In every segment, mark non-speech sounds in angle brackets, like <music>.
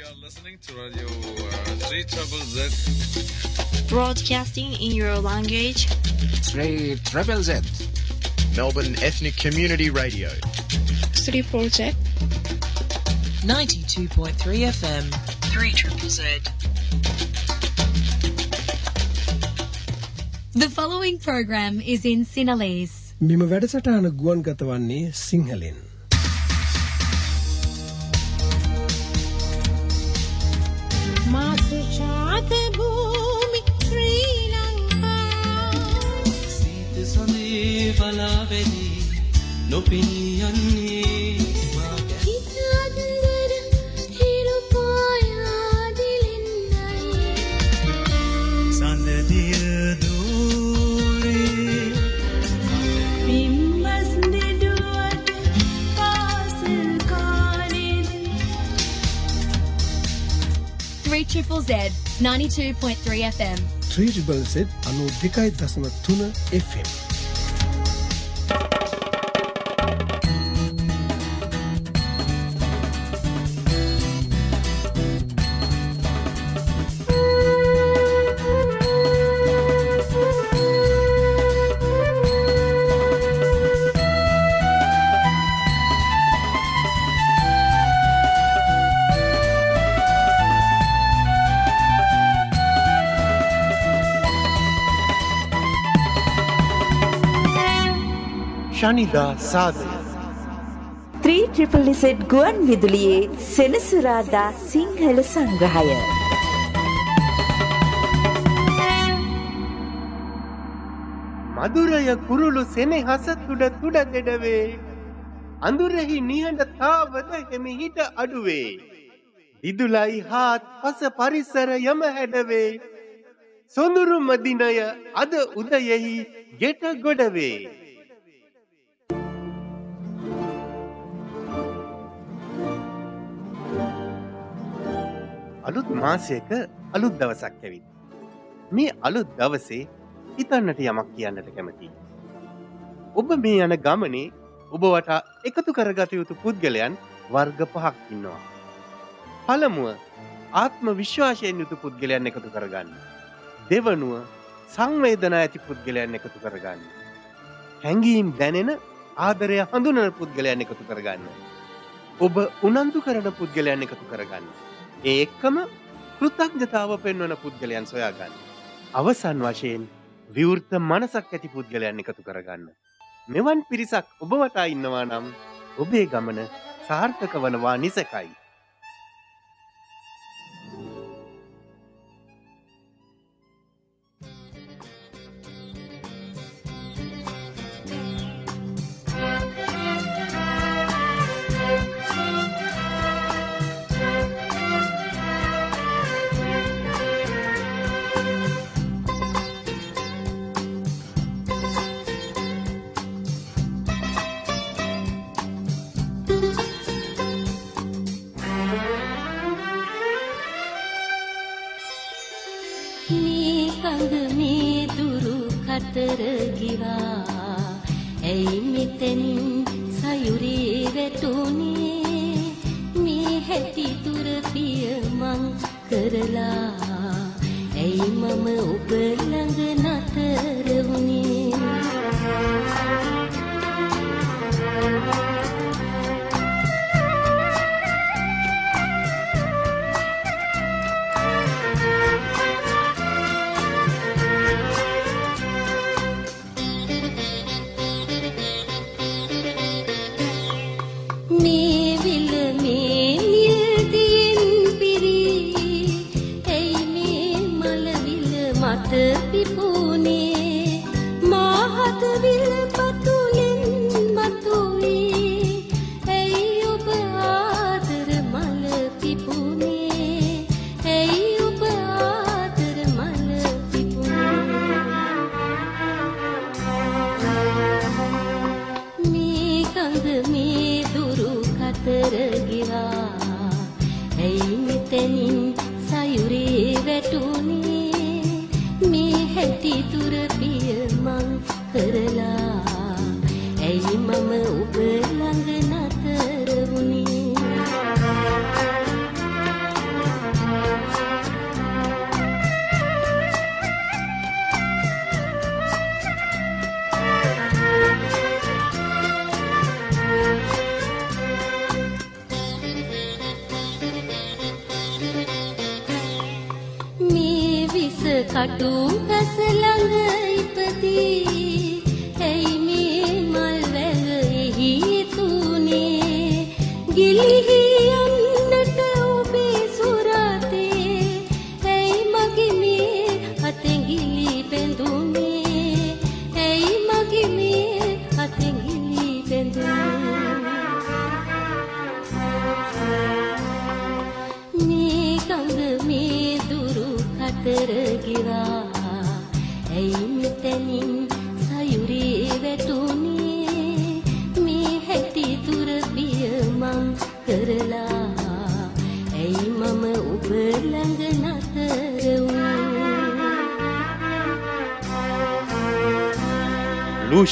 You're listening to Radio uh, 3 Trouble Z. Broadcasting in your language. 3 Triple Z. Melbourne Ethnic Community Radio. 3 Project. 92.3 FM. 3 Triple Z. The following program is in Sinhalese. මෙම වැඩසටහන ගුවන් ගත වන්නේ සිංහලෙන්. සඳේ බලාවෙදී නොපිනියන්නේ හිත අන්දර හිරු පායාදිලින්නයි සඳදිය දූරේ පිම්බස් දෙඩුවට පාසල් කාලෙද 3 Triple Z. 92.3 FM. Triple Z අනු දෙකයි දසම තුන FM. ශනිදා සාදය ත්‍රී ට්‍රිපලිසෙට් ගුවන් විදුලියේ සෙනසුරාදා සිංහල සංග්‍රහය. මදුරය කුරුළු සෙනෙහස තුඩ තුඩ දෙඩවේ. අඳුරෙහි නිහඬ තාවද හෙමිහිට අඩුවේ. ඉදුලයි හාත් පස පරිසර යම හැඩවේ. සොඳුරු මදිනය අද උදයෙහි ගෙට ගොඩවේ. අලුත් මාසයක අලුත් දවසක් ඇවිත්. මේ අලුත් දවසේ හිතන්නට යමක් කියන්නට කැමති. ඔබ මේ යන ගමනේ ඔබ වටා එකතු කරගත යුතු පුද්ගලයන් වර්ග පහක් ඉන්නවා. පළමුුව ආත්ම විශ්වාශයෙන් යුතු පුද්ගලයන් එකතු කරගන්න. දෙවනුව සංවේදනා ඇති පුද්ගලයන් එකතු කරගන්න. හැඟීම් දැනෙන ආදරය හඳුනන පුද්ගලයන් එකතු කරගන්න. ඔබ උනන්දු කරන පුද්ගලයන් එකතු කරගන්න. ඒ එක්කම කෘතඥතාව පෙන්වන පුද්ගලයන් සොයාගන්න. අවසන් වශයෙන් විවෘත මනසක් ඇති පුද්ගලයන් එකතු කරගන්න. මෙවන් පිරිසක් ඔබ වටා ඉන්නවා නම් ඔබේ ගමන සාර්ථක වනවා නිසකයි. කතර ගිරා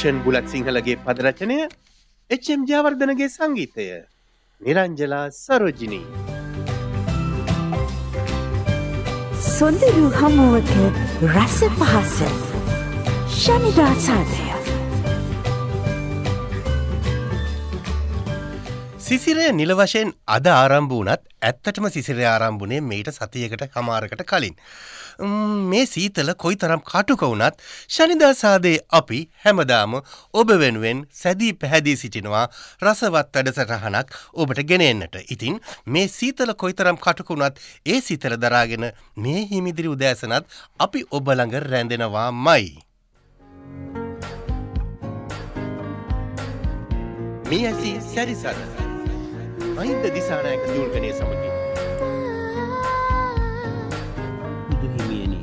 ලූෂන් බුලත් සිංහලගේ පදරචනය එච්.එම්. ජයවර්ධනගේ සංගීතය. නිරංජලා සරෝජිනී සොඳුරු හමුවක රස පහස. ෂනිදාසාදය සිසිරය නිල වශයෙන් අද ආරම්භ වනත් ඇත්තටම සිසිරය ආරම්භුණේ මේට සතියකට හමාරකට කලින්. ම්, මේ සීතල කොයි තරම් කටුක වුණත් ශනිදාසාදේ අපි හැමදාම ඔබ වෙනුවෙන් සැදී පැහැදී සිටිනවා රසවත් වැඩසටහනක් ඔබට ගෙනෙන්නට. ඉතින් මේ සීතල කොයිතරම් කටුකුණත් ඒ සීතල දරාගෙන මේ හිමිදිරි උදෑසනත් අපි ඔබ ළඟ රැඳෙනවා මයි. මේ ඇසි සැරිසර මහින්ද දිසානායක දූල්ගනය සමගින්. බුදුහිමියනි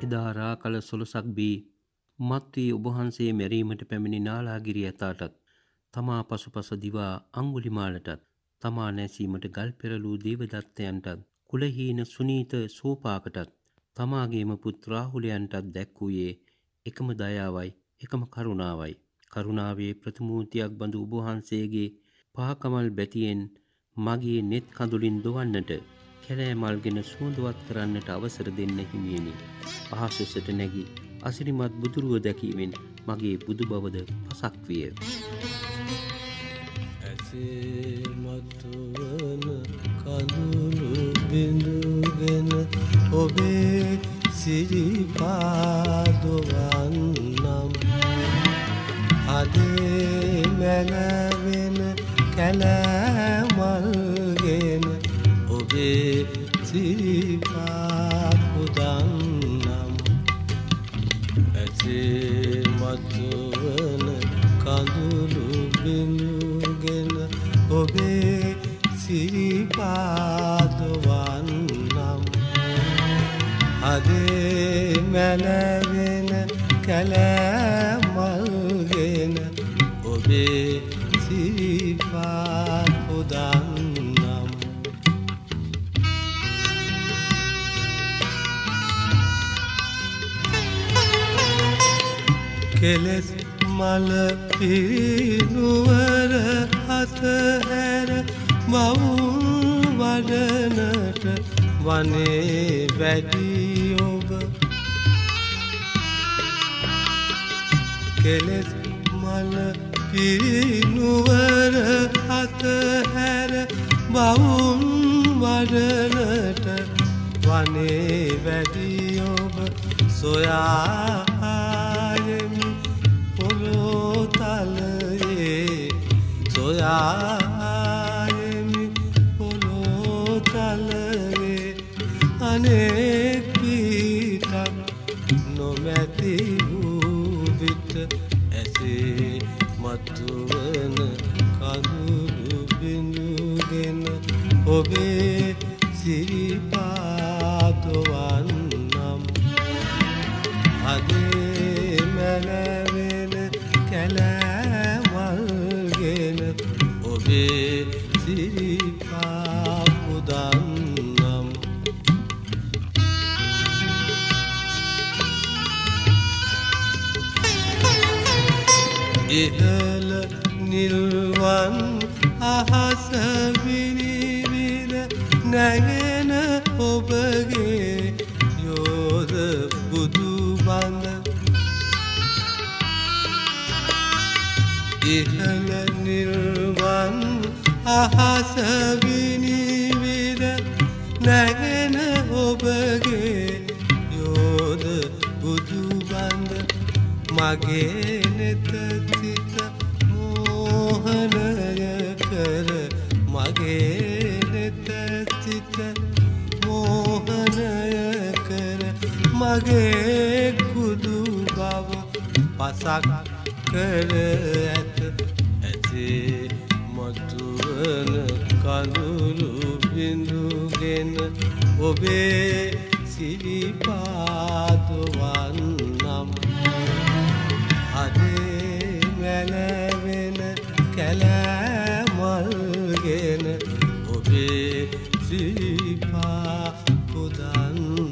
එදාරා කල සොලසක් බී මත්වී ඔබහන්සේ මැරීමට පැමිණි නාලාගිරි ඇතාටත් තමා පසුපස දිවා අංගුලිමාලටත් තමා නැසීමට ගල් පෙරලූ දේවදත්තයන්ටත් කුලහීන සුනීත සෝපාකටත් තමාගේම පුත්‍රාහුලයන්ටත් දැක්වූයේ එකම දයාවයි එකම කරුණාවයි. කරුණාවේ ප්‍රතිමූතියක් බඳු උබහන්සේගේ පාකමල් බැතියෙන් මගේ නෙත් කඳුලින් දොවන්නට කැලෑ මල්ගෙන සුවඳවත් කරන්නට අවසර දෙන්න හිමියනි. පහසුසට නැගි අසිරිමත් බුදුරුව දැකීමෙන් මගේ බුදු බවද පසක් විය. ඇසේ මතුවන කඳුළු බිඳුගෙන ඔබේ සිරිපාදොවන්නම් අදේ මැනවෙන කැලෑමල්ගෙන ඔබේ සිරිපාපුදන්නම්. ඇසේ මතුවන කඳුළු බිඳුගෙන ඔබේ සිරිපාදවන්නම්. අදේ මැනවෙන කැලෑමල්ගෙන කෙලෙස් මල පිරිනුවර අතහැර මවුන් වඩනට වනේ වැඩි ඔබ. කෙලෙස් මල පිරිනුවර අතහැර බවුන් වඩනට වනේ වැඩි ඔබ. සොයායමි සොයායමි පොලෝතලයේ අනෙක් පීටක් නොමැති වූ විට ඇසේ මතුවන කඳුළු බිඳුගෙන ඔබේ සිරිපාදවන්නම් අදේ මැනවෙන කැලෑමල්ගෙන විනිවිද නැගෙන ඔබගේ යෝධ මගේ නෙත සිත මෝහනය කර මගේ නෙත සිත මෝහනය කර මගේ කුදු බව පසක් කර ඇත ඔබේ සිරිපාදවන්නම් අදේ මැලවෙන කැලෑමල්ගෙන ඔබේ සිරිපා පුදන්නම්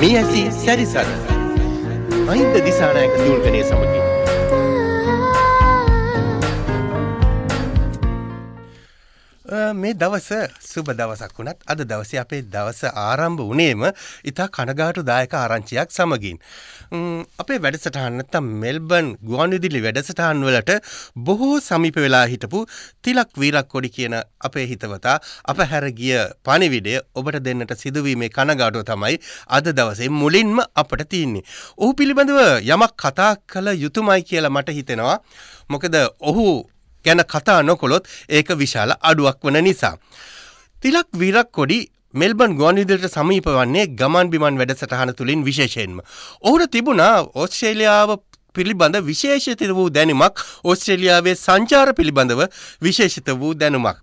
මේ ඇසි සැරිසර. මහින්ද දිසානායක දූර්ගනය සමගින් මේ දවස සුබ දවසක් වුණත් අද දවසේ අපේ දවස ආරම්භ වුණේම ඉතා කනගාටු දායක ආරංචියක් සමගින්. අපේ වැඩසටහන් නැත්තම් මෙල්බන් ගුවන්විදුලි වැඩසටහන් වලට බොහෝ සමීප වෙලා හිටපු තිලක් වීරක් කොඩි කියන අපේ හිතවතා අප හැර ගිය පණිවිඩය ඔබට දෙන්නට සිදුවීමේ කනගාටුව තමයි අද දවසේ මුලින්ම අපට තියන්නේ. ඔහු පිළිබඳව යමක් කතා කළ යුතුමයි කියලා මට හිතෙනවා. මොකද ඔහු ගැන කතා නොකොළොත් ඒක විශාල අඩුවක් වන නිසා. තිලක් විරක් කොඩි මෙල්බන් ගුවන්විදුලට සමීප වන්නේ ගමන් බිමන් වැඩසටහන තුළින් විශේෂයෙන්ම. ඔහුට තිබුණා ඔස්ට්‍රේලියාව පිළිබඳ විශේෂිත වූ දැනුමක් ඔස්ට්‍රේලියාවේ සංචාර පිළිබඳව විශේෂිත වූ දැනුමක්.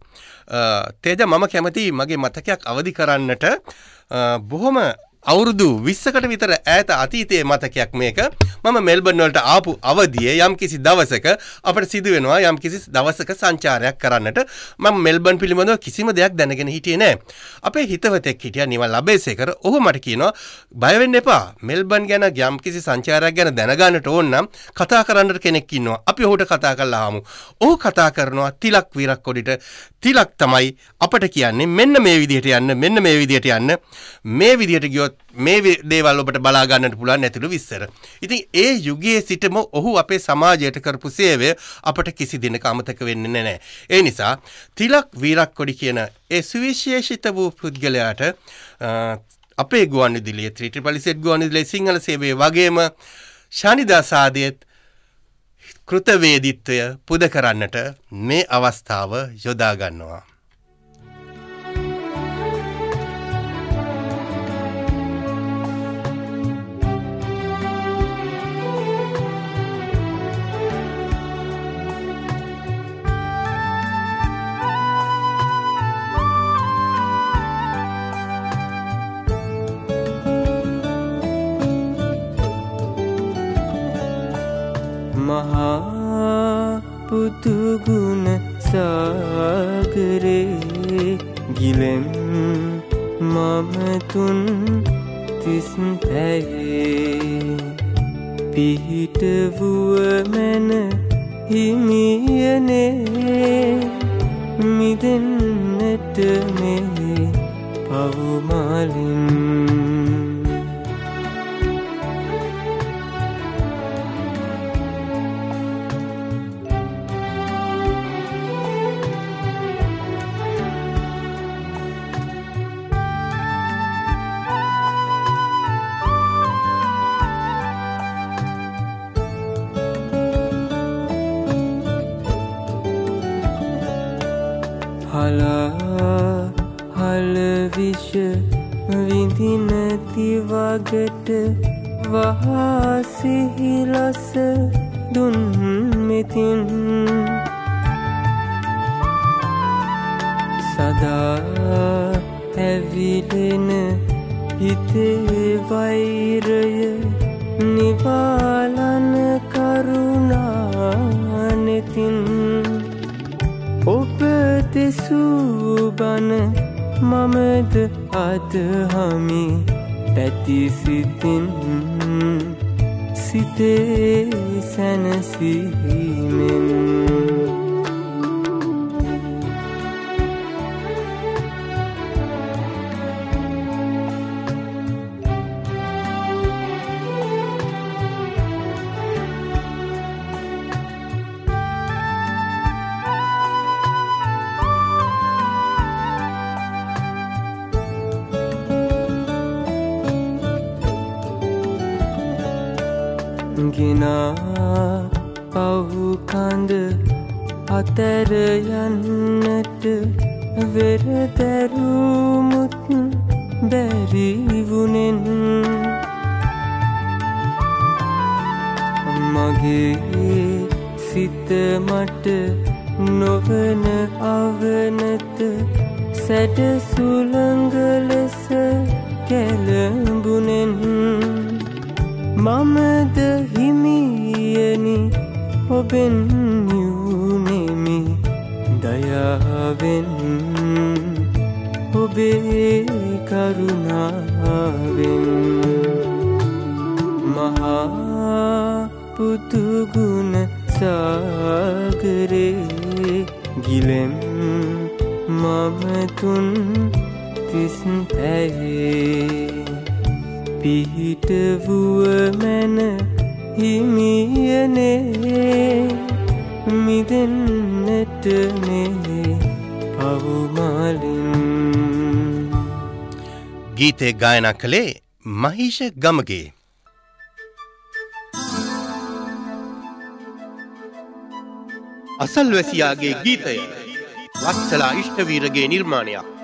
තේජ මම කැමති මගේ මතකයක් අවදි කරන්නට බොහොම අවුරුදු විස්සකට විතර ඈත අතීතයේ මතකයක් මේක මම මෙල්බන් වලට ආපු අවදියේ යම් කිසි දවසක අපට සිදු වෙනවා යම් කිසි දවසක සංචාරයක් කරන්නට මම මෙල්බන් පිළිබඳව කිසිම දෙයක් දැනගෙන හිටියේ නෑ. අපේ හිතවතෙක් හිටියා නිවල් ලබේසේකර ඔහු මට කියනවා බය වෙන්න එපා. මෙල්බන් ගැන යම් කිසි සංචාරයක් ගැන දැනගන්නට ඕන නම් කතා කරන්නට කෙනෙක් ඉන්නවා. අපි ඔහුට කතා කරලා ආමු. ඔහු කතා කරනවා තිලක් විරක් කොඩිට තිලක් තමයි අපට කියන්නේ මෙන්න මේ විදිහට යන්න මෙන්න මේ විදිහට යන්න මේ විදිහට ගියොත් මේ දේවල් ඔබට බලා ගන්නට පුළුවන් ඇතුළු විස්තර. ඉතින් ඒ යුගයේ සිටම ඔහු අපේ සමාජයට කරපු සේවය අපට කිසි දිනක අමතක වෙන්නේ නැහැ. ඒ නිසා තිලක් වීරක් කොඩි කියන ඒ සුවිශේෂිත වූ පුද්ගලයාට අපේ ගුවන්විදුලියේ ත්‍රිටිපලිසෙට් ගුවන්විදුලියේ සිංහල සේවයේ වගේම ශනිදා සාදයේත් කෘතවේදිත්වය පුද කරන්නට මේ අවස්ථාව යොදා ගන්නවා. මහා පුතුගුණ සාගරේ ගිලෙම් මමතුන් තිස් පැයේ පිහිටවුව මැන හිමියනේ මිදෙන්නට මේ පවුමලින් විඳිනති වගට වහාසිහිලස දුන්මෙතින් සදා ඇවිලෙන හිතේ වෛරය නිවාලන කරුණානෙතින් ඔබ දෙසූබන මමද අදහමි. පැතිසිතින් සිතේ සැනසීමෙන් ඔබෙන් යුනෙමි දයාවෙන් ඔබේ කරුණාවෙන්. මහා පුතුගුණ සාගරේ ගිලෙම් මමතුන් තිස් ඇයේ පිහිටවුව මැන හිමියනේ මිදෙන්නට මේ පවුමාලින් ගීතය ගායනා කළේ මහිෂ ගමගේ. අසල්වැසියාගේ ගීතය වත්සලා ඉෂ්ටවීරගේ නිර්මාණයක්.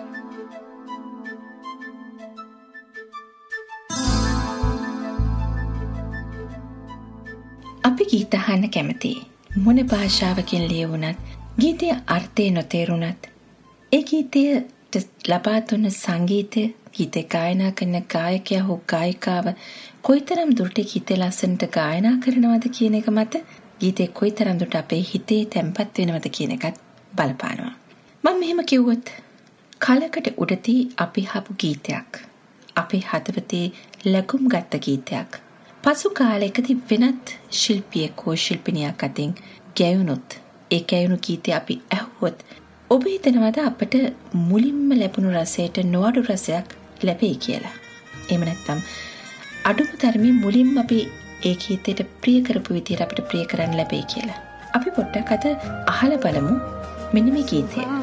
අපි ගීත අහන්න කැමතියි. මොන භාෂාවකින් ලියවුණත් ගීතය අර්ථය නොතේරුණත් ඒ ගීතයට ලබා දුන්න සංගීතය ගීත ගායනා කරන ගායකයා හෝ ගායිකාව කොයිතරම් දුරට ගීතය ලස්සනට ගායනා කරනවද කියන එක මත ගීතේ කොයිතරම් දුරට අපේ හිතේ තැම්පත් වෙනවද කියන එකත් බලපානවා. මම මෙහෙම කිව්වොත් කලකට උඩදී අපි හපු ගීතයක් අපේ හදවතේ ලැබුම් ගත්ත ගීතයක් පසු කාලයකදී වෙනත් ශිල්පියෙක් හෝ ශිල්පිනියක් අතින් ගැයුණොත් ඒ ගැයුණු ගීතය අපි ඇහුවොත් ඔබ හිතනවද අපට මුලින්ම ලැබුණු රසයට නොඅඩු රසයක් ලැබෙයි කියලා. එහෙම නැත්නම් අඩුම තරමින් මුලින්ම අපි ඒ ගීතයට ප්‍රිය කරපු විදිහට අපිට ප්‍රිය කරන්න ලැබෙයි කියලා. අපි පොඩ්ඩක් අද අහලා බලමු මෙන්න මේ ගීතය.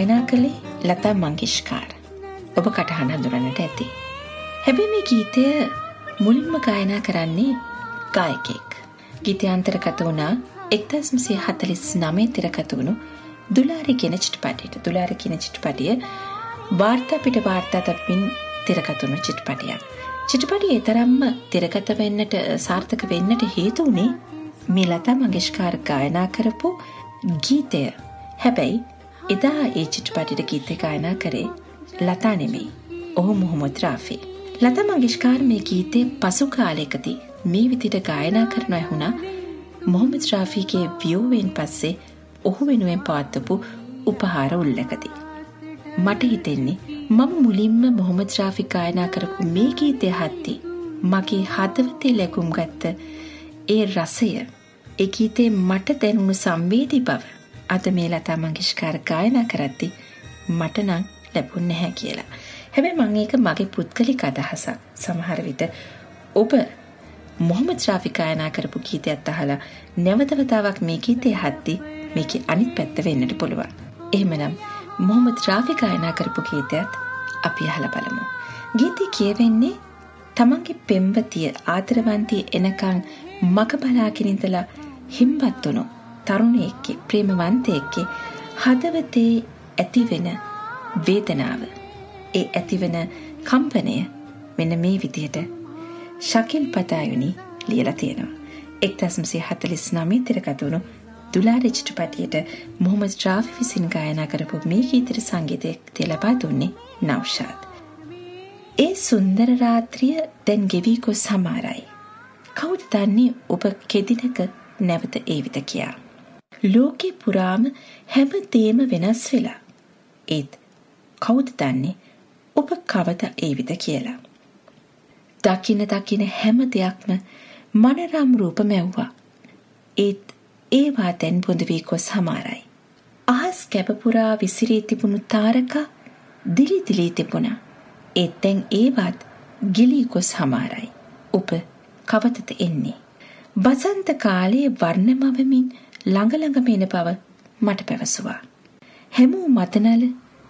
ගායනා කළේ ලතා මංගිෂ්කාර. ඔබ කටහන හඳුරන්නට ඇති. හැබැයි මේ ගීතය මුලින්ම ගායනා කරන්නේ ගායකෙක්. ගීතයන්තරගත වුණා එක්දස්මසය හතලිස් නමේ තිරකත වුණු දුලාරි ගෙන චිටපටයට දුලාර කියන චිටපටිය වාර්තා පිට වාර්තා තත්මින් තිරකතුුණු චිටපටියක්. චිටපටිය එතරම්ම තිරගත වෙන්නට සාර්ථක වෙන්නට හේතු වුණේ මේ ලතා මංගිෂ්කාර ගායනා කරපු ගීතය. හැබැයි එදා ඒ චිටපටිට ගීත ගායනා කරේ ලතා නෙමෙයි. ඔහු මුහොමොත් රාෆි. ලතා මංගිෂ්කාර මේ ගීතේ පසු කාලයකදී මේ විදිහට ගායනා කරන ඇහුණා මොහොමද් රාෆිගේ වියෝවෙන් පස්සේ ඔහු වෙනුවෙන් පවත්වපු උපහාර උල්ලකදී. මට හිතෙන්නේ මම මුලින්ම මොහොමද් රාෆි ගායනා කරපු මේ ගීතය හත්ති මගේ හදවතේ ලැබුම් ගත්ත ඒ රසය ඒ ගීතේ මට දැනුණු සංවේදී බව අද මේ ලතා මංගිෂ්කාර ගායනා කරද්දි මට නම් ලැබුණ නැහැ කියලා. හැබැයි මං ඒක මගේ පුද්ගලික අදහසක්. සමහර විට ඔබ මොහොමද් රාෆි ගායනා කරපු ගීතයක් අහලා නැවත වතාවක් මේ ගීතය අහද්දි මේකේ අනිත් පැත්ත වෙන්නට පුළුවන්. එහෙමනම් මොහොමද් රාෆි ගායනා කරපු ගීතයත් අපි අහලා බලමු. ගීතය කියවෙන්නේ තමන්ගේ පෙම්වතිය ආදරවන්තිය එනකන් මග බලාගෙන ඉඳලා හිම්පත් වුණු තරුණයෙක්ගේ ප්‍රේමවන්තයෙක්ගේ හදවතේ ඇතිවෙන වේදනාව ඒ ඇතිවන කම්පනය මෙන්න මේ විදියට ශකිල් පතායුනි ලියලා තියෙනවා. එක්දසම්සේ හතලිස් නමේ තිරකතුුණු දුලාරි චිටපටියට මොහොමද ්‍රාවි විසින් ගායනා කරපු මේ ගීතර සංගීතයක් තෙලබා දුන්නේ නවෂාත්. ඒ සුන්දර රාත්‍රිය දැන් ගෙවී කොස් සමාරයි. කවුද දන්නේ ඔබ කෙදිනක නැවත ඒවිත කියා. ලෝකෙ පුරාම හැම දේම වෙනස් වෙලා. ඒත් කවුද දන්නේ ඔබ කවද ඒවිද කියලා. දකින දකින හැම දෙයක්ම මනරම් රූප මැව්වා. ඒත් ඒවා දැන් බොඳ වී කොස් හමාරයි. අහස් කැපපුරා විසිරී තිබුණු තාරකා දිලි දිලී තිබුණා. ඒත් දැන් ඒවත් ගිලී ගොස් හමාරයි. ඔබ කවතද එන්නේ. බසන්ත කාලයේ වර්ණමවමින් ළඟළඟම එන බව මට පැවසුවා. හැමෝ මතනල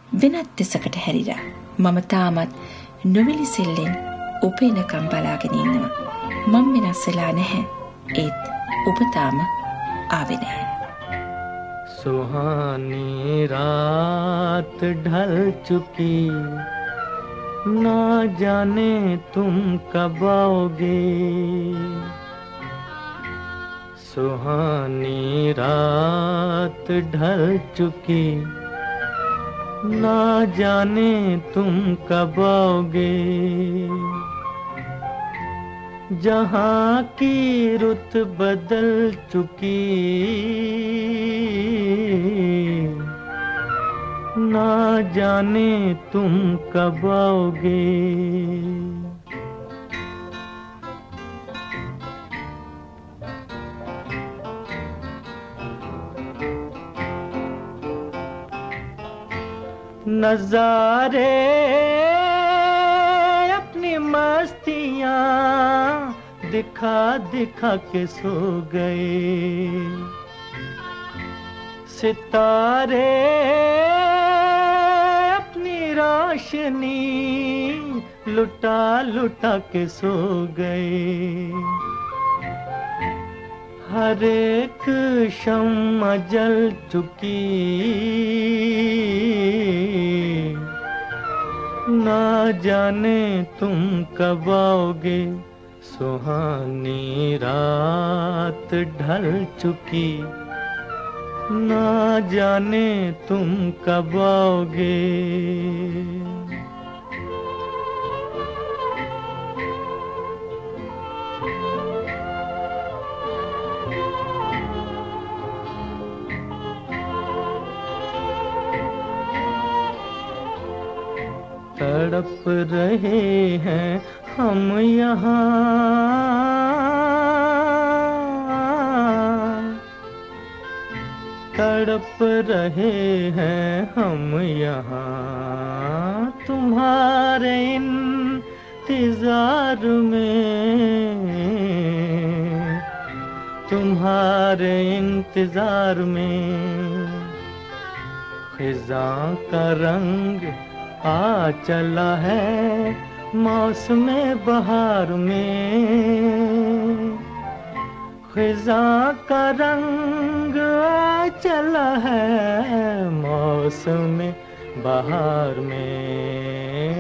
වෙනත් දෙසකට හැරිලා. මම තාමත් නොවිලිසෙල්ලෙන් ඔබ එනකම් බලාගෙන ඉන්නවා. මම වෙනස් වෙලා නැහැ. ඒත් ඔබ තාම ආවේ නැහැ. सुहानी रात ढल चुकी ना जाने तुम कब आओगे سہانی رات ڈھل چکی نہ جانے تم کب آؤ گے جہاں کی رت بدل چکی نہ جانے تم کب آؤ گے نظارے، اپنی مستیاں دکھا دکھا کے سو گئے۔ ستارے، اپنی روشنی لٹا لٹا کے سو گئے۔ ہر ایک شم جل چکی۔ نہ جانے تم کب آؤ گے سہانی رات ڈھل چکی۔ نہ جانے تم کب آؤ گے تڑپ رہے ہیں ہم یہاں۔ تڑپ رہے ہیں ہم یہاں۔ تمہارے انتظار میں، تمہارے انتظار میں خزاں کا رنگ آ چلا ہے موسم بہار میں۔ خزاں کا رنگ آ چلا ہے موسم بہار میں۔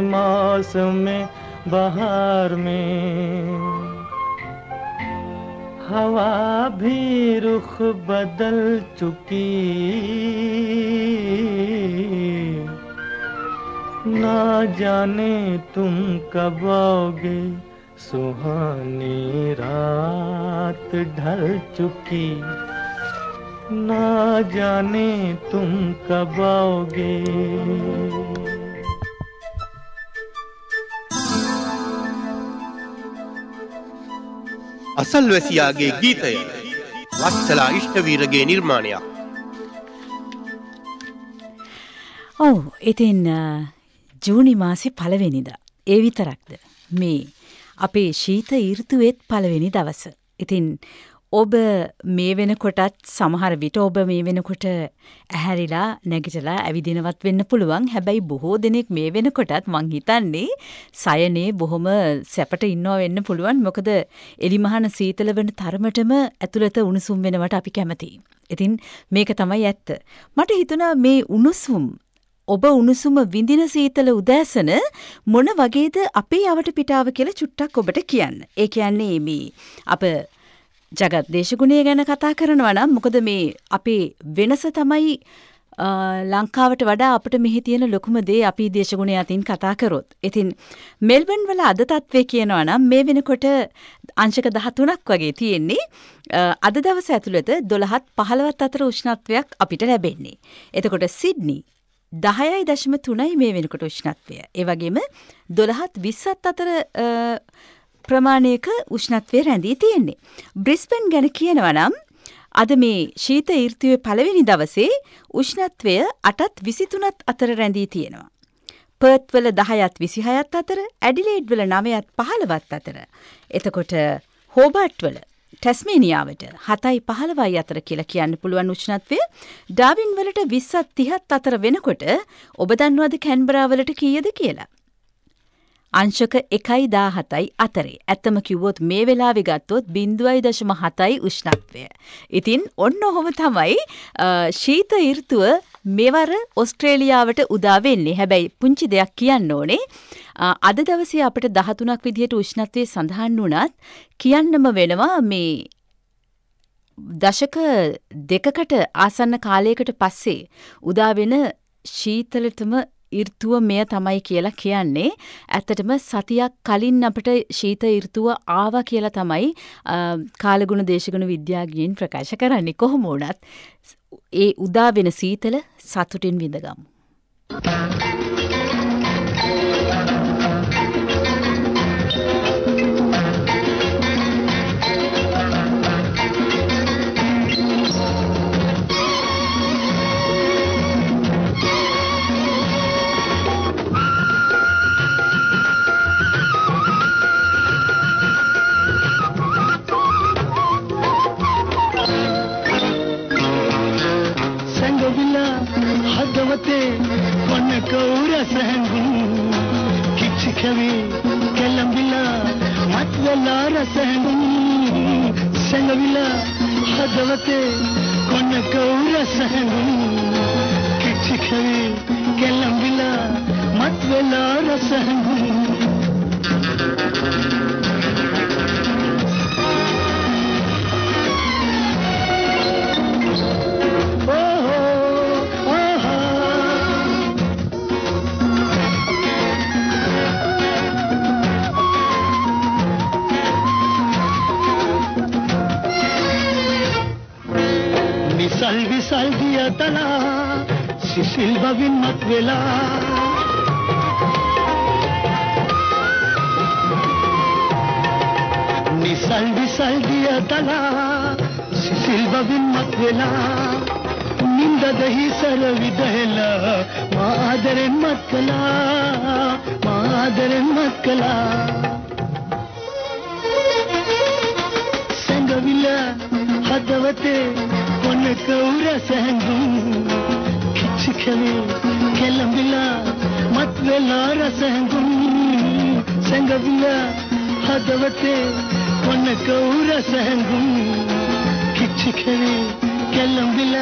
موسم بہار میں۔ ہوا بھی رخ بدل چکی۔ نہ جانے تم کب آؤ گے سہانی رات ڈھل چکی۔ نہ جانے تم کب آؤ گے ہے۔ ගීතය වත්සලා ඉෂ්ටවීරගේ نرمانیا او ایتین ජූනි මාසි පළවෙනිද. ඒ විතරක්ද. මේ අපේ ශීත ඊර්තුවෙත් පළවෙනි දවස. ඉතින් ඔබ මේ වෙනකොටත් සමහර විට ඔබ මේ වෙනකොට ඇහැරිලා නැගිටලා ඇවිදිනවත් වෙන්න පුළුවන් හැබැයි බොහෝ දෙනෙක් මේ වෙනකොටත් මං හිතන්නේ සයනේ බොහොම සැපට ඉන්නවා වෙන්න පුළුවන් මොකද එලිමහන සීතල වෙන තරමටම ඇතුළත උණුසුම් වෙනවට අපි කැමතියි. ඉතින් මේක තමයි ඇත්ත. මට හිතුණා මේ උණුසුම් ඔබ උණුසුම විඳින සීතල උදෑසන මොන වගේද අපේ අවට පිටාව කියලා චුට්ටක් ඔබට කියන්න. ඒ කියන්නේ මේ අප ජගත් දේශගුණය ගැන කතා කරනවා නම් මොකද මේ අපේ වෙනස තමයි අ, ලංකාවට වඩා අපට මෙහි තියෙන ලොකුම දේ අපි දේශගුණය අතින් කතා කරොත්. ඉතින් මෙල්බන් වල අද තත්ත්වය කියනවා නම් මේ වෙනකොට අංශක 13ක් වගේ තියෙන්නේ. අ, අද දවස ඇතුළත 12ත් 15ත් අතර උෂ්ණත්වයක් අපිට ලැබෙන්නේ. එතකොට සිඩ්නි 10.3යි මේ වෙනකොට උෂ්ණත්වය. ඒ වගේම 12ත් 20ත් අතර අ, ප්‍රමාණයක උෂ්ණත්වය රැඳී තියෙන්නේ. බ්‍රිස්බන් ගැන කියනවා නම් අද මේ ශීත ඍතුවේ පළවෙනි දවසේ උෂ්ණත්වය 8ත් 23ත් අතර රැඳී තියෙනවා. පර්ත් වල 10ත් 26ත් අතර, ඇඩිලේඩ් වල 9ත් 15ත් අතර. එතකොට හෝබර්ට් වල ටැස්මේනියාවට 7යි 15යි අතර කියලා කියන්න පුළුවන් උෂ්ණත්වය ඩාවින් වලට 20ත් 30ත් අතර වෙනකොට ඔබ දන්නවද කැන්බරා වලට කීයද කියලා? අංශක එකයි දාහතයි අතරේ. ඇත්තම කිව්වොත් මේ වෙලාවෙ ගත්තොත් බින්දුවයි දශම හතයි උෂ්ණත්වය. ඉතින් ඔන්න ඔහොම තමයි අ, ශීත ඍතුව මෙවර ඔස්ට්‍රේලියාවට උදා වෙන්නේ. හැබැයි පුංචි දෙයක් කියන්න ඕනේ. අ, අද දවසේ අපිට 13ක් විදිහට උෂ්ණත්වය සඳහන් වුණත් කියන්නම වෙනවා මේ දශක දෙකකට ආසන්න කාලයකට පස්සේ උදා වෙන ශීතලතම ඍතුව මෙය තමයි කියලා කියන්නේ. ඇත්තටම සතියක් කලින් අපිට ශීත ඍතුව ආවා කියලා තමයි අ, කාලගුණ දේශගුණ විද්‍යාඥයින් ප්‍රකාශ කරන්නේ. කොහොම වුණත් ඒ උදා වෙන සීතල සතුටින් විඳගමු. Thank you. ಗೌರ ಸಂಗಿ ಕಿಚ್ಚು ಕಲೆ ಕೆಲಂಬಿಲ್ಲ ಮತ್ವೆಲ್ಲಾರ ಸಂಗು ಸಂಗವಿಲ್ಲ, ಹದವತ್ತೆ ಕೊನ್ನ ಗೌರ ಸಂಗು ಕಿಚ್ಚು ಕಲೆ ಕೆಲಂಬಿಲ್ಲ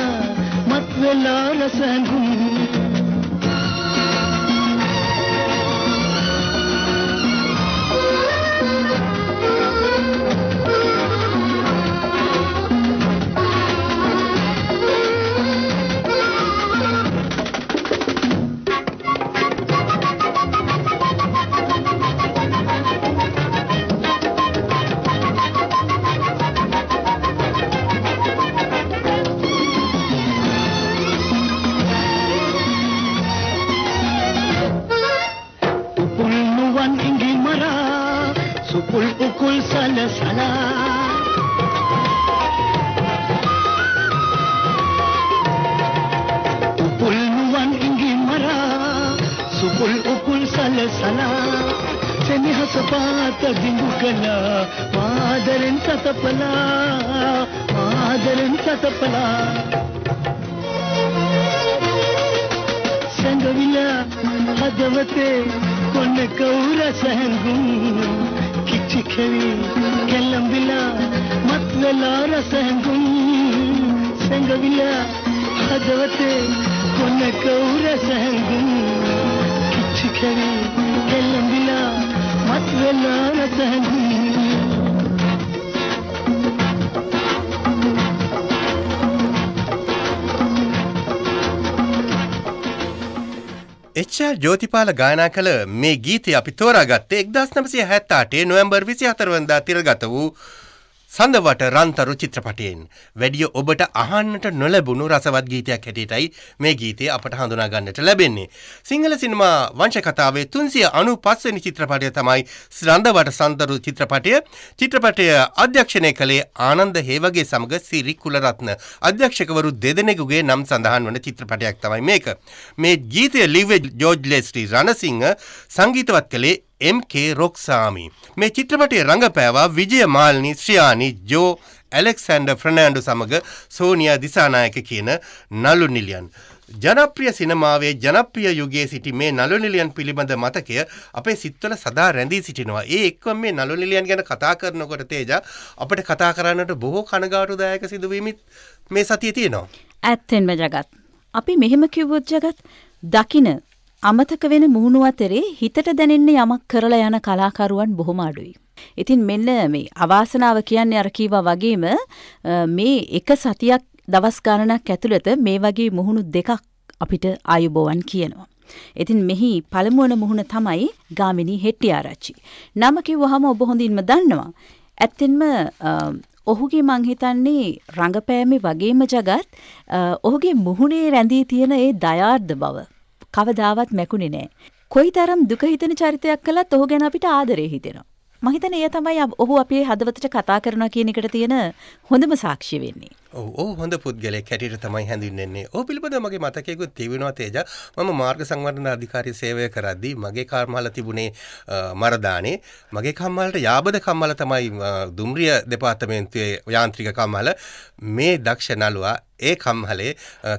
මාදරෙන් සතපලා මාදරෙන් සතපලා සැඟවිල හදවතේ කොන්න කවුර සැඟුම් කිච්චි කෙවි කෙල්ලම්බිලා මත් වෙලා රසැඟුම් සැඟවිල හදවතේ කොනක උරස හැඟුම් කිච්චි කැවි එල්ලඹිලා මත් වෙලා රස හැඟුම් එච්චා ජෝතිපාල ගායනා කළ මේ ගීතය අපි තෝරාගත්තේ එක්දස් නමසය හැත්තාටේ නොවම්බර් විසි හතරවන්දා තිරගත වූ සඳවට රන්තරු චිත්‍රපටයෙන් වැඩිය ඔබට අහන්නට නොලැබුණු රසවත් ගීතයක් හැටියටයි මේ ගීතය අපට හඳුනාගන්නට ලැබෙන්නේ. සිංහල සිනමා වංශ කතාවේ තුන්සිය අනු පස්වනි චිත්‍රපටය තමයි ස්රන්දවට සන්තරු චිත්‍රපටය චිත්‍රපටය අධ්‍යක්ෂණය කළේ ආනන්ද හේවගේ සමඟ සිරි කුලරත්න අධ්‍යක්ෂකවරු දෙදෙනෙකුගේ නම් සඳහන් වන චිත්‍රපටයක් තමයි මේක. මේ ගීතය ලිවෙ ජෝජ් ලෙස්ටි රණසිංහ සංගීතවත් කළේ එම්.කේ රොක්සාමි. මේ චිත්‍රපටයේ රඟපෑවා විජය මාල්නි ශ්‍රියානි ජෝ ඇලෙක්සැන්ඩ ෆ්‍රනෑන්ඩු සමඟ සෝනියා දිසානායක කියන නලු නිලියන්. ජනප්‍රිය සිනමාවේ ජනප්‍රිය යුගයේ සිටි මේ නලු නිලියන් පිළිබඳ මතකය අපේ සිත්වල සදා රැඳී සිටිනවා. ඒ එක්වම මේ නලු නිලියන් ගැන කතා කරනකොට තේජා අපිට කතා කරන්නට බොහෝ කනගාටුදායක සිදුවීමිත් මේ සතියේ තියෙනවා. ඇත්තෙන්ම ජගත්. අපි මෙහෙම කිව්වොත් ජගත් දකින අමතක වෙන මුහුණු අතරේ හිතට දැනෙන්න යමක් කරලා යන කලාකරුවන් බොහොම අඩුයි. ඉතින් මෙන්න මේ අවාසනාව කියන්නේ අර කීවා වගේම මේ එක සතියක් දවස් ගණනක් ඇතුළත මේ වගේ මුහුණු දෙකක් අපිට ආයුබෝවන් කියනවා. ඉතින් මෙහි පළමුවන මුහුණ තමයි ගාමිණී හෙට්ටිආරච්චි. නම කිව්වහම ඔබ හොඳින්ම දන්නවා. ඇත්තෙන්ම ඔහුගේ මං හිතන්නේ රඟපෑමේ වගේම ජගත් ඔහුගේ මුහුණේ රැඳී තියෙන ඒ දයාර්ධ බව කවදාවත් මැකුණේ නෑ. කොයි තරම් දුක හිතන චරිතයක් කළත් ඔහු ගැන අපිට ආදරේ හිතෙනවා. මම හිතන්නේ එය තමයි ඔහු අපේ හදවතට කතා කරනවා කියන එකට තියෙන හොඳම සාක්ෂිය වෙන්නේ. ඔව් ඔහු හොඳ පුද්ගලයෙක් හැටියට තමයි හැඳින්වෙන්නේ. ඔහු පිළිබඳව මගේ මතකයකුත් තිබෙනවා තේජා. මම මාර්ග සංවර්ධන අධිකාරිය සේවය කරද්දී මගේ කර්මවල තිබුණේ මරදානේ. මගේ කම්මලට යාබද කම්මල තමයි දුම්රිය දෙපාර්තමේන්තුවේ යාන්ත්‍රික කම්මල. මේ දක්ෂ නළුවා ඒ කම්හලේ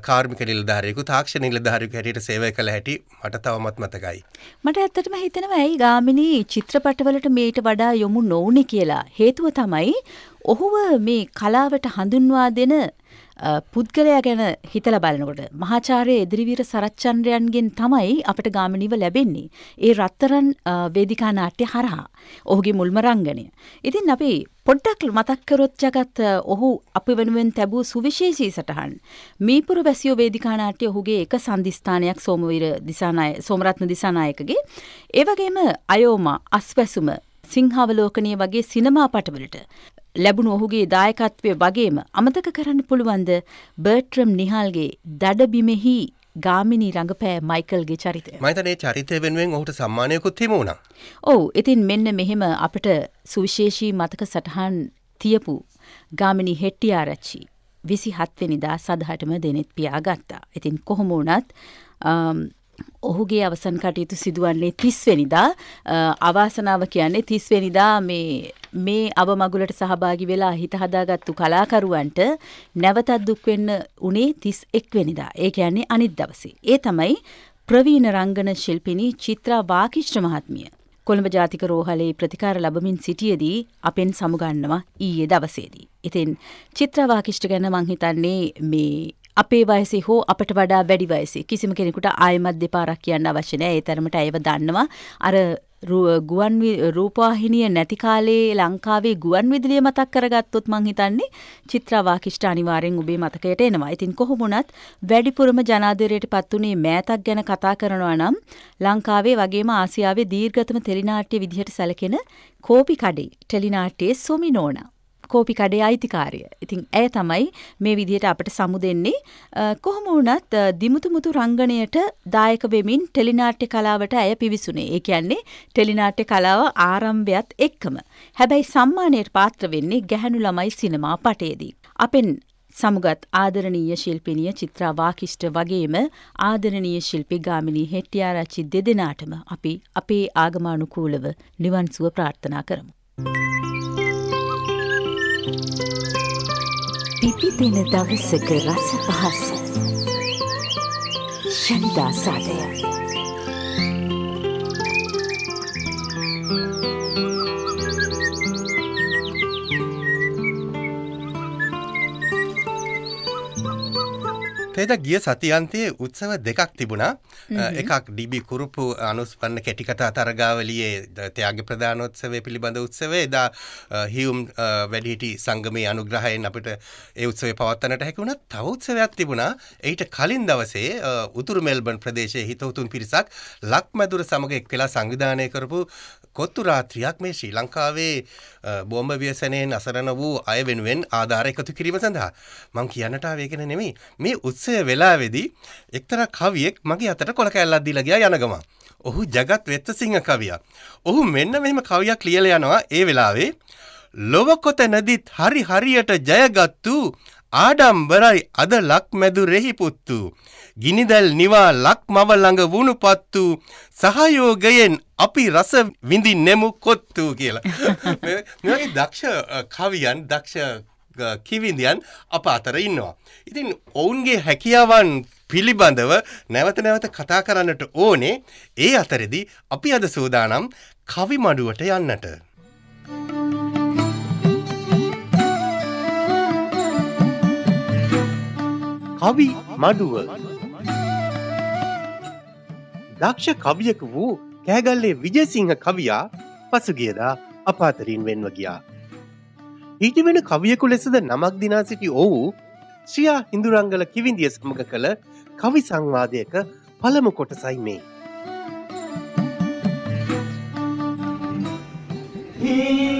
කාර්මික නිලධාරියෙකු තාක්ෂණ නිලධාරියෙකු හැටියට සේවය කළ හැටි මට තවමත් මතකයි. මට ඇත්තටම හිතෙනවා ඇයි ගාමිණී චිත්‍රපටවලට මේට වඩා යොමු නොවුනේ කියලා. හේතුව තමයි ඔහුව මේ කලාවට හඳුන්වා දෙන පුද්ගලයා ගැන හිතලා බලනකොට මහාචාර්ය එදිරිවීර සරච්චන්ද්‍රයන්ගෙන් තමයි අපට ගාමිණීව ලැබෙන්නේ. ඒ රත්තරන් වේදිකා නාට්‍ය හරහා. ඔහුගේ මුල්ම රංගනය. ඉතින් අපි පොඩ්ඩක් මතක් කරොත් ජගත් ඔහු අපි වෙනුවෙන් තැබූ සුවිශේෂී සටහන්. මීපුර වැසියෝ වේදිකා නාට්‍ය ඔහුගේ එක සන්දිස්ථානයක් සෝමවීර දිසානාය සෝමරත්න දිසානායකගේ. ඒ වගේම අයෝමා අස්වැසුම සිංහාවලෝකනය වගේ සිනමා පටවලට ලැබුණු ඔහුගේ දායකත්වය වගේම අමතක කරන්න පුළුවන්ද බර්ට්‍රම් නිහල්ගේ දඩබිමෙහි ගාමිණී රඟපෑ මයිකල්ගේ චරිතය. මයිතනේ චරිතය වෙනුවෙන් ඔහුට සම්මානයකුත් තිබුණා. ඔව් ඉතින් මෙන්න මෙහෙම අපට සුවිශේෂී මතක සටහන් තියපු ගාමිණී හෙට්ටිආරච්චි විසි හත්වෙනිදා සදහටම දෙනෙත් පියාගත්තා. ඉතින් කොහොම වුණත් ඔහුගේ අවසන් කටයුතු සිදුවන්නේ තිස්වෙනිදා අවාසනාව කියන්නේ තිස්වෙනිදා මේ මේ අවමගුලට සහභාගි වෙලා හිත හදාගත්තු කලාකරුවන්ට නැවතත් දුක් වෙන්න උනේ 31 වෙනිදා. ඒ කියන්නේ අනිත් දවසේ. ඒ තමයි ප්‍රවීණ රංගන ශිල්පිනී චිත්‍රා වාකිෂ්ඨ මහත්මිය. කොළඹ ජාතික රෝහලේ ප්‍රතිකාර ලබමින් සිටියදී අපෙන් සමුගන්නවා ඊයේ දවසේදී. ඉතින් චිත්‍රා වාකිෂ්ඨ ගැන මං හිතන්නේ මේ අපේ වයසේ හෝ අපට වඩා වැඩි වයසේ කිසිම කෙනෙකුට ආයමත් දෙපාරක් කියන්න අවශ්‍ය නැහැ. ඒ තරමට අයව දන්නවා. අර ගුවන් රූපවාහිනිය නැති කාලේ ලංකාවේ ගුවන් විදුලිය මතක් කරගත්තොත් මං හිතන්නේ චිත්‍රා වාකිෂ්ඨ අනිවාර්යෙන් ඔබේ මතකයට එනවා. ඉතින් කොහොමුණත් වැඩිපුරම ජනාධිරයට පත් වුණේ මෑතක් ගැන කතා කරනවා නම් ලංකාවේ වගේම ආසියාවේ දීර්ඝතම ටෙලිනාට්‍ය විදිහට සැලකෙන කෝපි කඩේ ටෙලිනාට්‍යයේ සොමිනෝනා කෝපි කඩේ අයිතිකාරය. ඉතින් ඇය තමයි මේ විදිහට අපට සමු දෙන්නේ. කොහොම වුණත් දිමුතුමුතු රංගනයට දායක වෙමින් ටෙලිනාට්‍ය කලාවට ඇය පිවිසුනේ. ඒ කියන්නේ ටෙලිනාට්‍ය කලාව ආරම්භයත් එක්කම. හැබැයි සම්මානයට පාත්‍ර වෙන්නේ ගැහැණු ළමයි සිනමා පටයේදී. අපෙන් සමුගත් ආදරණීය ශිල්පිනිය චිත්‍රා වාකිෂ්ඨ වගේම ආදරණීය ශිල්පී ගාමිණී හෙට්ටිආරච්චි දෙදෙනාටම අපි අපේ ආගමානුකූලව නිවන් සුව ප්‍රාර්ථනා කරමු. පිපිපෙන දවසක රස පහස ශනිදාසාදය තේද ගිය සතියන්තයේ උත්සව දෙකක් තිබුණා. එකක් ඩිබි කුරුපු අනුස්පන්න කෙටිකතා තරගාවලියේ ත්‍යාග ප්‍රධානෝත්සවය පිළිබඳ උත්සවේ දා හියුම් වැඩිහිටි සංගමේ අනුග්‍රහයෙන් අපිට ඒ උත්සවය පවත්වනට හැකිවුණත් තව උත්සවයක් තිබුණා. ඊට කලින් දවසේ උතුරු මෙල්බන් ප්‍රදේශයේ හිතවතුන් පිරිසක් ලක්මැදුර සමග එක් වෙලා සංවිධානය කරපු කොත්තු රාත්‍රියක් මේ ශ්‍රී ලංකාවේ බෝම්බ ව්‍යසනයෙන් අසරණ වූ අය වෙනුවෙන් ආධාර එකතු කිරීම සඳහා. මං කියන්නට ආවේගෙන නෙමෙයි. මේ උත්සය වෙලාවේදී එක්තරා කවියෙක් මගේ අතට කොල කැල්ලක් දීලා ගියා යන ගමන්. ඔහු ජගත් වෙත්තසිංහ කවියා. ඔහු මෙන්න මෙහෙම කවියක් ලියලා යනවා ඒ වෙලාවේ ලොව කොතැනදිත් හරි හරියට ජයගත්තු ආඩම්බරයි අද ලක් මැදුරෙහි පුත්තු. ගිනිදැල් නිවා ලක් මව ළඟ වුණු පත්තු සහයෝගයෙන් අපි රස විඳින්නෙමු කොත්තු කියලා. <laughs> මේ මේ වගේ දක්ෂ අ, කවියන් දක්ෂ අ, කිවිඳියන් අප අතර ඉන්නවා. ඉතින් ඔවුන්ගේ හැකියාවන් පිළිබඳව නැවත නැවත කතා කරන්නට ඕනේ ඒ අතරෙදි අපි අද සූදානම් කවි මඩුවට යන්නට. කවි මඩුව දක්ෂ කවියක වූ කෑගල්ලේ විජයසිංහ කවියා පසුගියදා අපාතරින් වෙන්ව ගියා. ඊට වෙන කවියකු ලෙසද නමක් දිනා සිටි ඔහු ශ්‍රියා හිඳුරංගල කිවිඳිය සමඟ කළ කවි සංවාදයක පළමු කොටසයි මේ. ශ්‍රියාඇත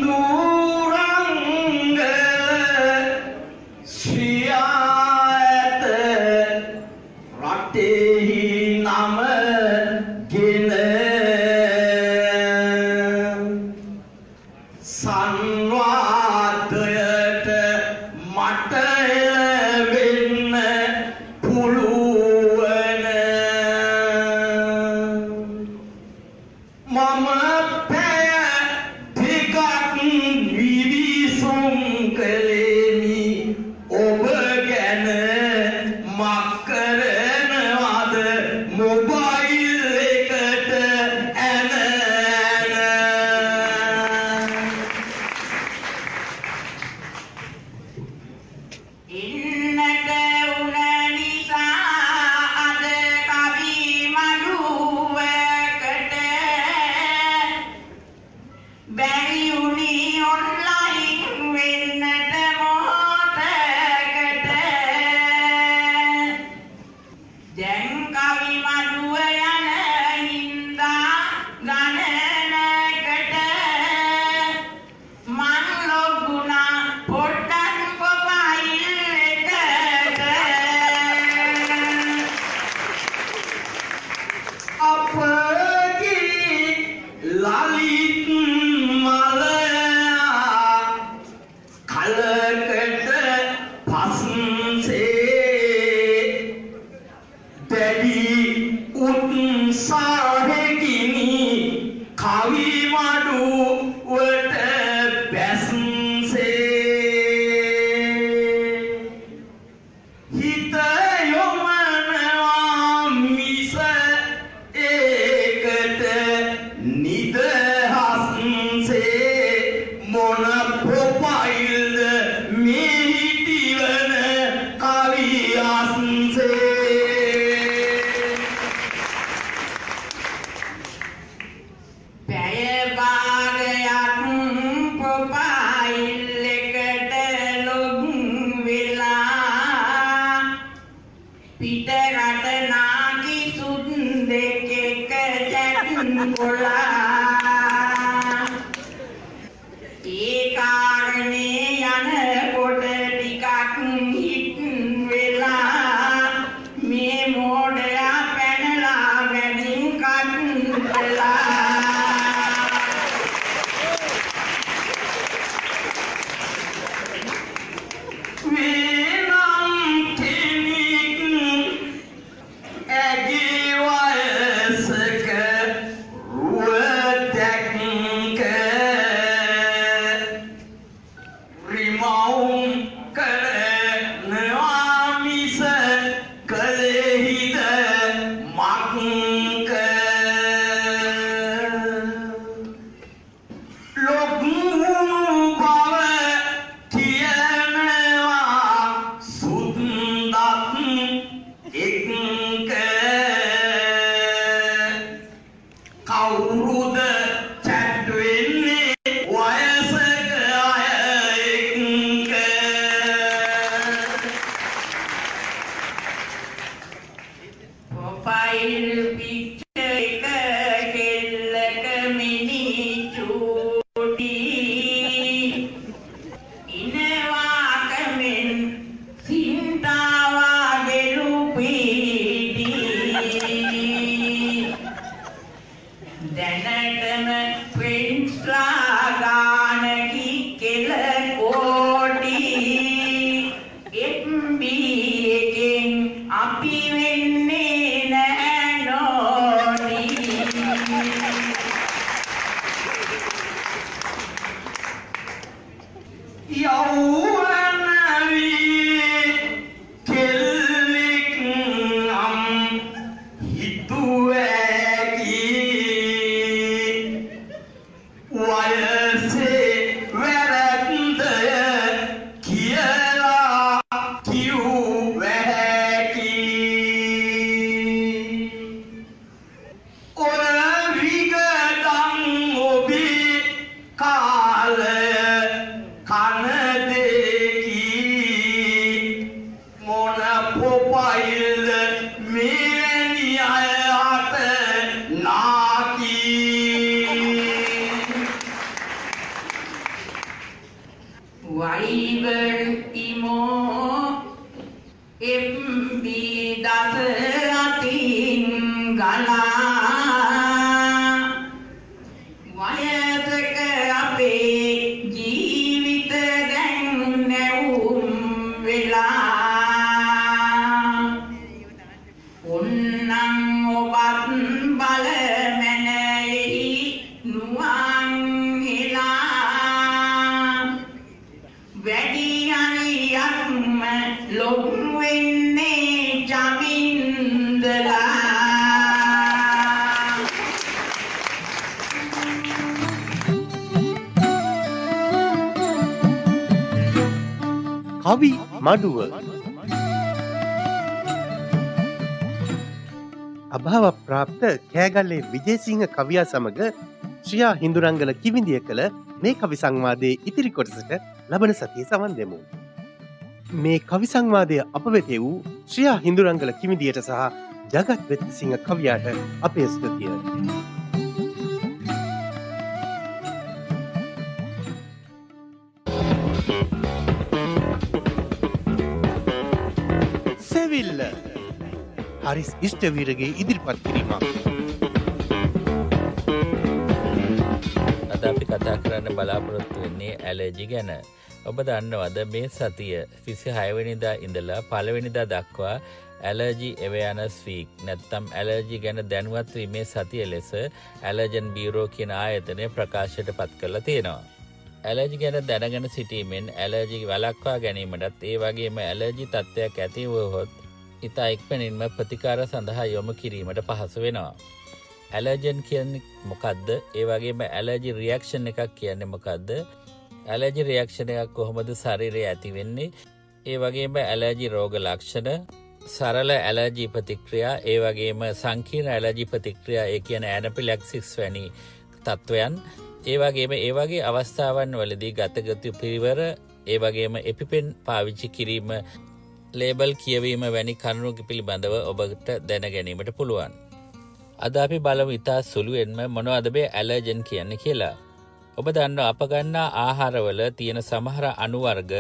කෑගල්ලේ විජේසිංහ කවියා සමඟ ශ්‍රියා හින්දුරංගල කිවිඳිය කළ මේ කවි සංවාදයේ ඉතිරි කොටසට ලබන සතිය සවන් දෙමු. මේ කවි සංවාදය අප වෙත වූ ශ්‍රියා හින්දුරංගල කිමිදියට සහ ජගත් වෙත්සිංහ කවියාට අපේ ස්තුතිය. සෙවිල්ල හරිස් ඉෂ්ටවීරගේ ඉදිරිපත් කිරීමක්. අද අපි කතා කරන්න බලාපොරොත්තු වෙන්නේ ඇලර්ජි ගැන. ඔබ දන්නවද මේ සතිය විසි හයවනිදා ඉඳලා පළවෙනිදා දක්වා ඇලර්ජි එවයනස් වීක් නැත්තම් ඇලර්ජි ගැන දැනුවත්වීමේ සතිය ලෙස ඇලජන් බීරෝ කියන ආයතනය ප්‍රකාශයට පත් කරලා තියෙනවා. ඇලජි ගැන දැනගෙන සිටීමෙන් ඇලර්ජි වලක්වා ගැනීමටත් ඒ වගේම ඇලර්ජි තත්ත්වයක් ඇතිවහොත් ඉතා එක්පැනින්ම ප්‍රතිකාර සඳහා යොමු කිරීමට පහසු වෙනවා. ඇලර්ජන් කියන්නේ මොකක්ද ඒ වගේම ඇලර්ජි රියක්ෂණ එකක් කියන්නේ මොකක්ද ඇලජි රියක්ෂණ එකක් කොහොමද ශරිරය ඇතිවෙන්නේ ඒ වගේම ඇලර්ජි රෝග ලක්ෂණ සරල ඇලර්ජී ප්‍රතික්‍රියා ඒ වගේම සංකීර්ණ ඇලජි ප්‍රතික්‍රියා ඒ කියන ඇනපිලක්සික්ස් වැනි තත්ත්වයන් ඒ වගේම ඒ වගේ අවස්ථාවන් වලදී ගතගතු පිරිවර ඒ වගේම එපිපෙන් පාවිච්චි කිරීම ලේබල් කියවීම වැනි කරුණු පිළිබඳව ඔබට දැන ගැනීමට පුළුවන්. අද අපි බලමු ඉතා සුළුවෙන්ම මොනවදබේ ඇලර්ජන් කියන්න කියලා. ඔබ දන්න අපගන්නා ආහාරවල තියෙන සමහර අනුවර්ග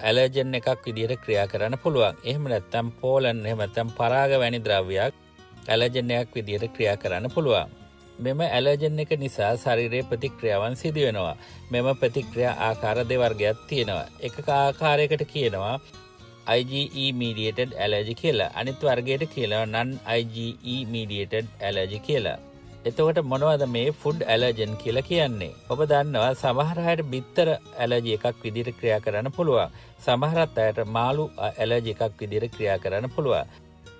ඇලර්ජන් එකක් විදිහට ක්‍රියා කරන්න පුළුවන්. එහෙම නැත්තම් පෝලන් එහෙම නැත්තම් පරාග වැනි ද්‍රව්‍යයක් ඇලර්ජන් එකක් විදිහට ක්‍රියා කරන්න පුළුවන්. මෙම ඇලර්ජන් එක නිසා ශරීරයේ ප්‍රතික්‍රියාවන් සිදු වෙනවා. මෙම ප්‍රතික්‍රියා ආකාර දෙවර්ගයක් තියෙනවා. එක ආකාරයකට කියනවා IgE mediated allergy කියලා අනිත් වර්ගයට කියලා නන් IgE mediated allergy කියලා. එතකොට මොනවද මේ ෆුඩ් ඇලර්ජන් කියලා කියන්නේ. ඔබ දන්නවා සමහරහයට බිත්තර ඇලජි එකක් විදිර ක්‍රියා කරන්න පුළුවන්. සමහරත් අයට මාළු ඇලජි එකක් විදිර ක්‍රියා කරන්න පුළුවන්.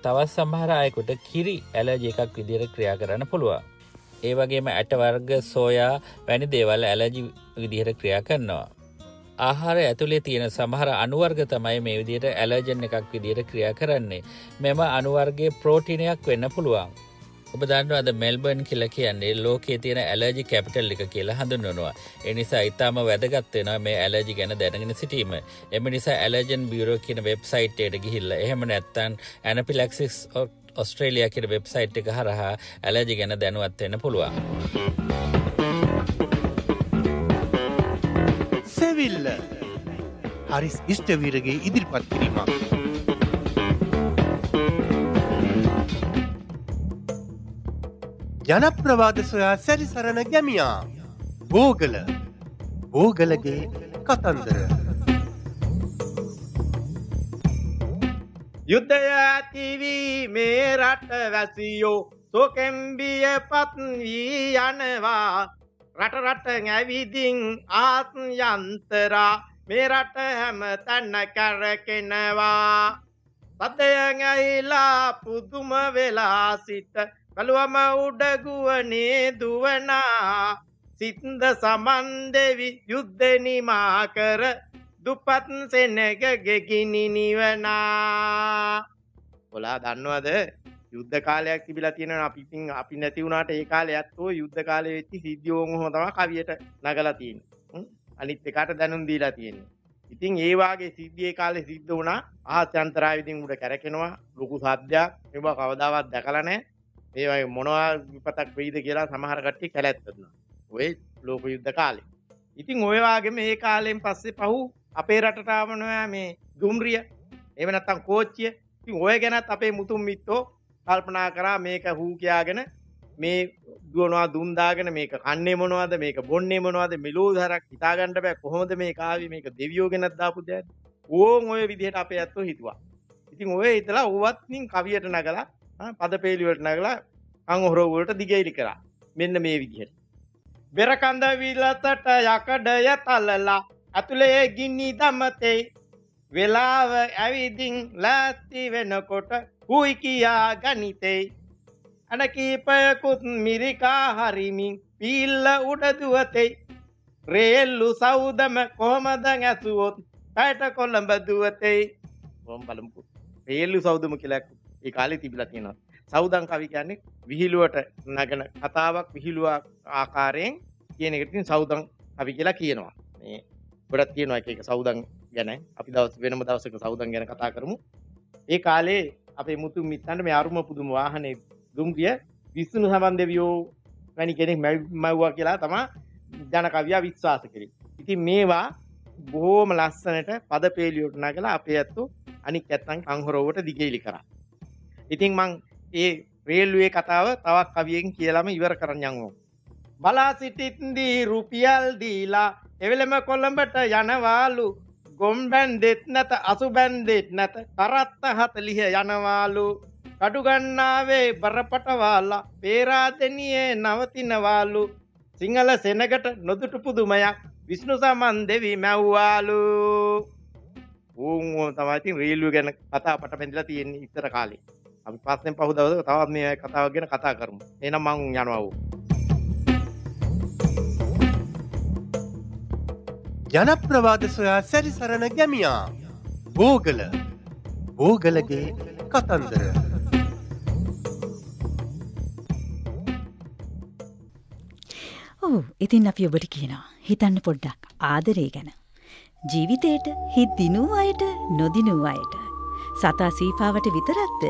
තවත් සමහර අයකුට කිරි ඇලජි එකක් විදිර ක්‍රියා කරන්න පුළුවන්. ඒ වගේම ඇටවර්ග සෝයා වැනි දේවල් ඇලජි විදිහට ක්‍රියා කරනවා. ආහාර ඇතුළේ තියෙන සමහර අනුවර්ග තමයි මේ විදියට ඇලර්ජන් එකක් විදියට ක්‍රියා කරන්නේ. මෙම අනුවර්ගයේ ප්‍රෝටිනයක් වෙන්න පුළුවන්. ඔබ දන්නවද මෙල්බර්න් කියලා කියන්නේ ලෝකයේ තියෙන ඇලර්ජි කැපිටල් එක කියලා හඳුන්වනවා. ඒ නිසා ඊටාම වැදගත් වෙනවා මේ ඇලර්ජි ගැන දැනගෙන සිටීම. එම නිසා ඇලර්ජන් බියුරෝ කියන වෙබ්සයිට් එකට ගිහිල්ලා එහෙම නැත්නම් ඇනෆිලැක්සිස් ඔස්ට්‍රේලියා කියන වෙබ්සයිට් එක හරහා ඇලර්ජි ගැන දැනුවත් වෙන්න පුළුවන්. සෙවිල්ල හරිස් ඉෂ්ටවීරගේ ඉදිරිපත් කිරීමක්. ජනප්‍රවාද සොයා සැරිසරණ ගැමියා බෝගල. බෝගලගේ කතන්දර. යුද්ධය ඇතිවී මේ රට වැසියෝ සෝකෙම්බිය පත් වී යනවා. රට රට ඇවිදින් ආත් යන්තරා මේ රට හැම තැන්න කැරකෙනවා. සදයන් ඇහිලා පුදුම වෙලා සිට බැලුවම උඩගුවනේ දුවනා සිත්ද සමන් දෙවි යුද්ධ නිමා කර දුපත් සෙනග ගෙගිනි නිවනා. ඔලා දන්නවද? යුද්ධ කාලයක් තිබිලා තියෙනවා අපි ඉතින් අපි නැති වුණාට ඒ කාලේ ඇත්තෝ යුද්ධ කාලේ වෙච්ච සිද්ධියෝම තමයි කවියට නගලා තියෙන්නේ. අනිත් එකට දැනුම් දීලා තියෙන්නේ. ඉතින් ඒ වාගේ සිද්ධියේ කාලේ සිද්ධ වුණා. ආහස් යන්ත්‍රාය විදිහින් උඩ කැරකෙනවා. ලොකු සද්දයක්. මේවා කවදාවත් දැකලා නැහැ. ඒ වගේ මොනවා විපතක් වෙයිද කියලා සමහර කට්ටිය කැලැත් කරනවා ඔය ලෝක යුද්ධ කාලේ. ඉතින් ඔය වගේ මේ කාලෙන් පස්සේ පහු අපේ රටට ආවනවා මේ දුම්රිය. එහෙම නැත්නම් කෝච්චිය. ඉතින් ඔය ගැනත් අපේ මුතුන් මිත්තෝ කල්පනා කරා මේක හූ කියාගෙන මේ දුවනවා දුම් දාගෙන මේක කන්නේ මොනවද මේක බොන්නේ මොනවද මෙලෝදරක් හිතාගන්න බෑ. කොහොමද මේක ආවේ? මේක දෙවියෝ ගෙනත් දාපු දෙයක්. ඕන් ඔය විදිහට අපේ ඇත්තෝ හිතුවා. ඉතින් ඔය හිතලා ඕවත්නින් කවියට නගලා පද පේලි වලට නගලා අං හොරෝ වලට දිගයිලි කරා මෙන්න මේ විදිහට. බෙරකඳ විලතට යකඩය තලලා ඇතුලේ ගින්නි දමතේ වෙලාව ඇවිදින් ලෑස්ති වෙනකොට හුයි කියා ගනිතේ. අන කීපයකුත් මිරිකා හරිමින් පිල්ල උඩදුවතෙයි රේල්ලු සෞදම කොහොමද ඇසුවොත් පැයට කොළඹ දුවතෙයි හොම් බලමුකු. රේල්ලු සෞදම කියලක් ඒ කාලේ තිබිලා තියෙනවා. සෞදං කවි කියන්නේ විහිළුවට නගන කතාවක් විහිළුව ආකාරයෙන් කියන එකට ඉතින් සෞදං කවි කියලා කියනවා. මේ ගොඩක් තියෙනවා එක එක සෞදං ගැන. අපි දවස් වෙනම දවසක සෞදං ගැන කතා කරමු. ඒ කාලේ අපේ මුතු මිත්තන්ට මේ අරුම පුදුම වාහනේ දුම්රිය විස්සුණු සබන්ධවියෝ වැනි කෙනෙක් මැව්වා කියලා තමා ජන කවියා විශ්වාස කරි. ඉතින් මේවා බොහෝම ලස්සනට පද පේලියොට නගලා අපේ ඇත්තු අනික් ඇත්තන් අංහොරෝවට දිගේලි කරා. ඉතින් මං ඒ රේල්ුවේ කතාව තවක් කවියෙන් කියලම ඉවර කරන්නයන්ෝ. බලා සිටිත්දී රුපියල් දීලා එවෙලම කොළඹට යනවාලු ගොම්බැන් දෙත් නැත අසුබැන්දෙත් නැත. කරත්ත හතලිහ යනවාලු. කඩුගන්නාවේ බරපටවාලා පේරාදනියේ නවතිනවාලු. සිංහල සෙනගට නොදුටු පුදුමයක් විශ්ණු සමන් දෙවී මැව්වාලු. ඌ තමයිතින් රීල්ලු ගැන කතා පට පැදිලා තියෙන්නේ ඉතර කාලේ. අපි පස්සෙන් පහු දවස තවත් මේ කතාව ගැන කතා කරමු. එනම් මං යනවා වූ ජනප්‍රවාද සොයා සැරිසරණ ගැමියා බෝගල බෝගලගේ කතන්දර ඔහු ඉතින් අපි ඔබට කියනවා හිතන්න පොඩ්ඩක් ආදරේ ගැන. ජීවිතයට හිත් දිනූ අයට නොදිනූ අයට. සතා සීපාවට විතරත්ද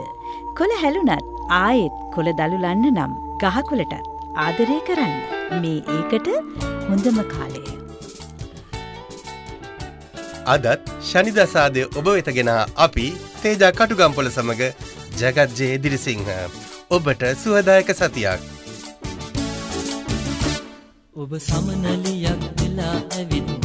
කොළ හැලුනත් ආයෙත් කොළ දළුලන්න නම් ගහකොලටත් ආදරය කරන්න මේ ඒකට හොඳම කාලය. අදත් ශනිදසාදය ඔබ වෙතගෙන අපි තේජා කටුගම්පොල සමඟ ජගත්ජය දිරිසිංහ ඔබට සුවදායක සතියක්. ඔබ සමනලියක් වෙලා ඇවිත්